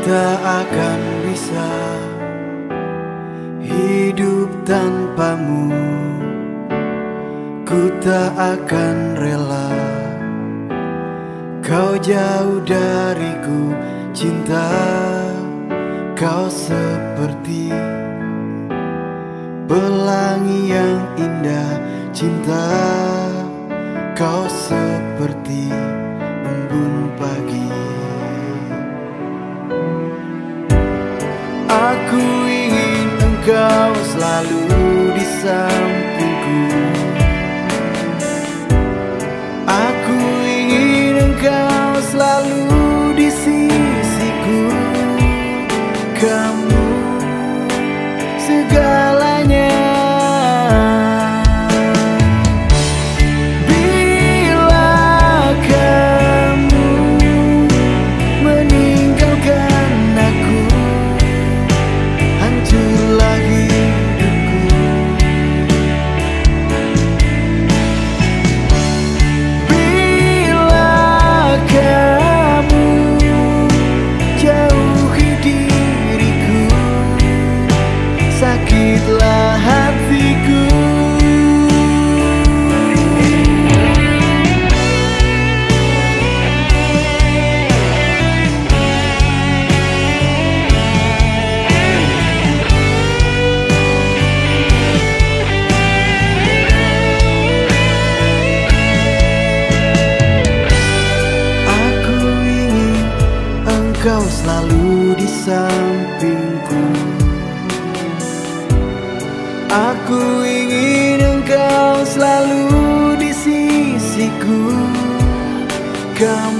tak akan bisa hidup tanpamu. Ku tak akan rela Kau jauh dariku. Cinta Kau seperti pelangi yang indah. Cinta Kau seperti di di sampingku. Aku ingin engkau selalu di sisiku. Kamu